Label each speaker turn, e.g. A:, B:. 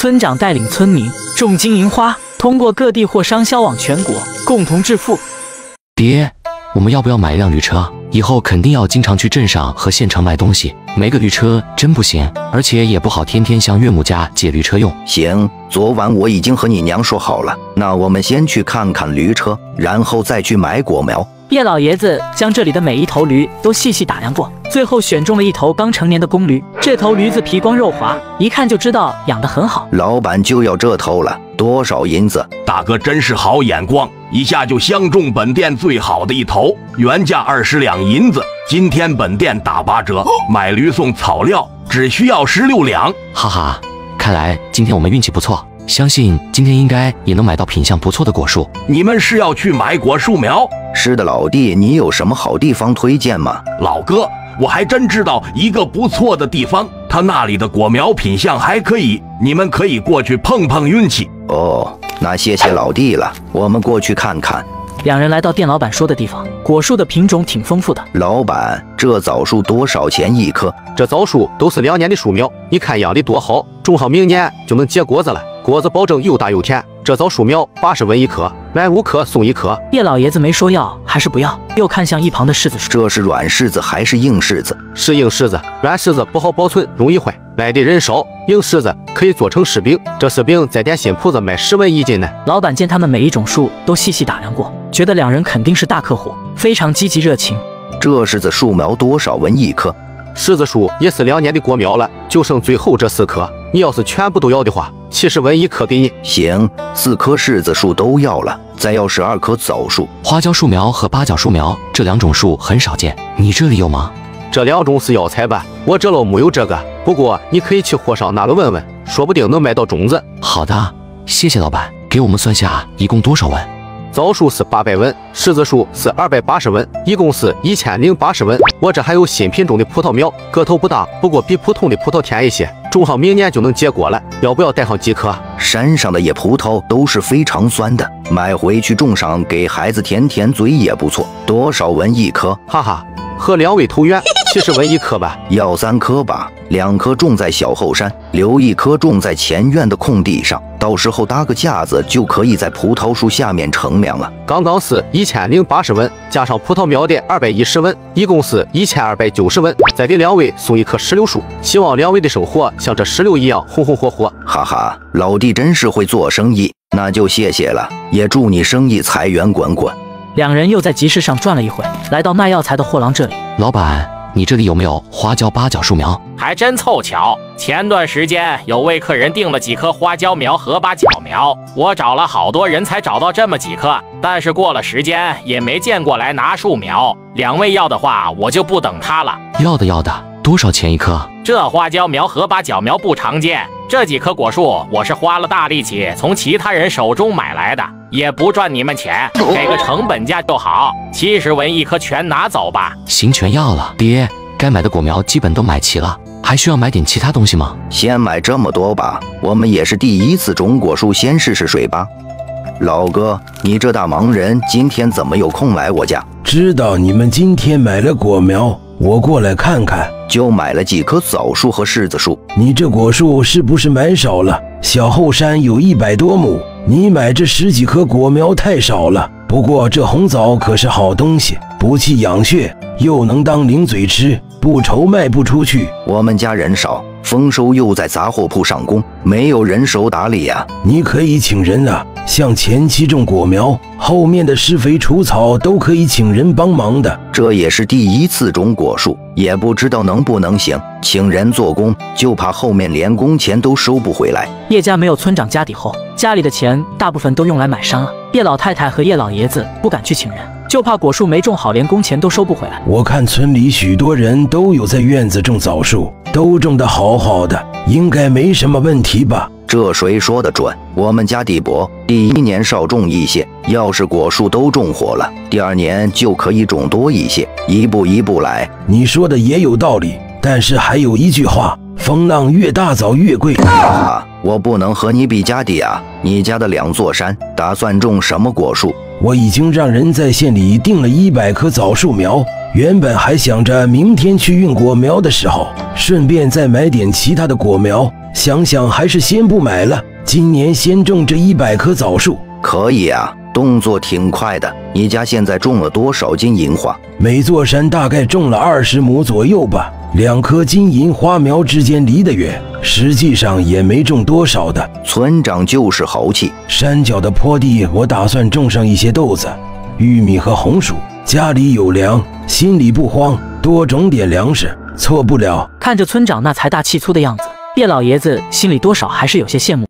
A: 村长带领村民种金银花，通过各地货商销往全国，共同致富。
B: 爹，我们要不要买一辆驴车？以后肯定要经常去镇上和县城卖东西，没个驴车真不行，而且也不好天天向岳母家借驴车用。
C: 行，昨晚我已经和你娘说好了，那我们先去看看驴车，然后再去买果苗。
A: 叶老爷子将这里的每一头驴都细细打量过，最后选中了一头刚成年的公驴。这头驴子皮光肉滑，一看就知道养得很好。
C: 老板就要这头了，多少银子？
D: 大哥真是好眼光，一下就相中本店最好的一头，原价二十两银子，今天本店打八折，买驴送草料，只需要十六两。
B: 哈哈，看来今天我们运气不错，相信今天应该也能买到品相不错的果树。
D: 你们是要去买果树苗？
C: 是的，老弟，你有什么好地方推荐吗？
D: 老哥，我还真知道一个不错的地方，他那里的果苗品相还可以，你们可以过去碰碰运气。
C: 哦，那谢谢老弟了，我们过去看看。
A: 两人来到店老板说的地方，果树的品种挺丰富的。
C: 老板，这枣树多少钱一棵？
E: 这枣树都是两年的树苗，你看养的多好，种好明年就能结果子了，果子保证又大又甜。这枣树苗八十文一颗，买五颗送一颗。
A: 叶老爷子没说要还是不要，又看向一旁的柿子树。
C: 这是软柿子还是硬柿子？
E: 是硬柿子，软柿子不好保存，容易坏，买的人少。硬柿子可以做成柿饼，这柿饼在点心铺子卖十文一斤呢。
A: 老板见他们每一种树都细细打量过，觉得两人肯定是大客户，非常积极热情。
C: 这柿子树苗多少文一棵？
E: 柿子树也是两年的果苗了，就剩最后这四棵。你要是全部都要的话，七十文一棵给你。
C: 行，四棵柿子树都要了，再要十二棵枣树。
B: 花椒树苗和八角树苗这两种树很少见，你这里有吗？
E: 这两种是药材吧？我这喽没有这个，不过你可以去货商那了问问，说不定能买到种子。
B: 好的，谢谢老板，给我们算下一共多少文？
E: 枣树是八百文，柿子树是二百八十文，一共是一千零八十文。我这还有新品种的葡萄苗，个头不大，不过比普通的葡萄甜一些，种上明年就能结果了。要不要带上几颗？
C: 山上的野葡萄都是非常酸的，买回去种上给孩子舔舔嘴也不错。多少文一颗？
E: 哈哈，和两位投缘，七十文一颗吧。
C: 要三颗吧，两颗种在小后山，留一颗种在前院的空地上。到时候搭个架子，就可以在葡萄树下面乘凉了。
E: 刚刚是一千零八十文，加上葡萄苗的二百一十文，一共是一千二百九十文。再给两位送一棵石榴树，希望两位的收获像这石榴一样红红火火。
C: 哈哈，老弟真是会做生意，那就谢谢了，也祝你生意财源滚滚。
A: 两人又在集市上转了一会，来到卖药材的货郎这里。
B: 老板。你这里有没有花椒八角树苗？
F: 还真凑巧，前段时间有位客人订了几棵花椒苗和八角苗，我找了好多人才找到这么几棵，但是过了时间也没见过来拿树苗。两位要的话，我就不等他了。
B: 要的要的，多少钱一棵？
F: 这花椒苗和八角苗不常见，这几棵果树我是花了大力气从其他人手中买来的，也不赚你们钱，给个成本价就好，七十文一棵，全拿走吧。
B: 行，全要了。爹，该买的果苗基本都买齐了，还需要买点其他东西吗？
C: 先买这么多吧，我们也是第一次种果树，先试试水吧。老哥，你这大忙人今天怎么有空来我家？
G: 知道你们今天买了果苗，我过来看看。
C: 就买了几棵枣树和柿子树。
G: 你这果树是不是买少了？小后山有一百多亩，你买这十几棵果苗太少了。不过这红枣可是好东西，补气养血，又能当零嘴吃，不愁卖不出去。
C: 我们家人少，丰收又在杂货铺上工，没有人手打理呀。
G: 你可以请人啊，像前期种果苗，后面的施肥除草都可以请人帮忙的。
C: 这也是第一次种果树，也不知道能不能行。请人做工，就怕后面连工钱都收不回来。
A: 叶家没有村长家底厚，家里的钱大部分都用来买山了。叶老太太和叶老爷子不敢去请人，就怕果树没种好，连工钱都收不回来。
G: 我看村里许多人都有在院子种枣树，都种得好好的，应该没什么问题吧？
C: 这谁说的准？我们家地薄，第一年少种一些，要是果树都种活了，第二年就可以种多一些，一步一步来。
G: 你说的也有道理，但是还有一句话：风浪越大，枣越贵。
C: 哈哈，我不能和你比家底啊！你家的两座山，打算种什么果树？
G: 我已经让人在县里订了一百棵枣树苗，原本还想着明天去运果苗的时候，顺便再买点其他的果苗。想想还是先不买了，今年先种这一百棵枣树。
C: 可以啊，动作挺快的。你家现在种了多少斤银花？
G: 每座山大概种了二十亩左右吧。两棵金银花苗之间离得远，实际上也没种多少的。
C: 村长就是豪气。
G: 山脚的坡地，我打算种上一些豆子、玉米和红薯。家里有粮，心里不慌，多种点粮食，错不了。
A: 看着村长那财大气粗的样子，叶老爷子心里多少还是有些羡慕。